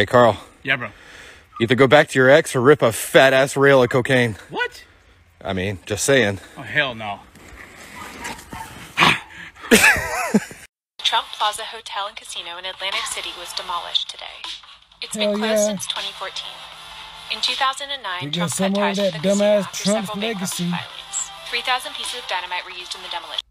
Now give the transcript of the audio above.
Hey, Carl. Yeah, bro. Either go back to your ex or rip a fat ass rail of cocaine. What? I mean, just saying. Oh, hell no. Trump Plaza Hotel and Casino in Atlantic City was demolished today. It's Hell been closed yeah. since 2014. In 2009, We got Trump cut ties with the casino dumbass after Trump's several bankruptcy legacy. filings. 3,000 pieces of dynamite were used in the demolition.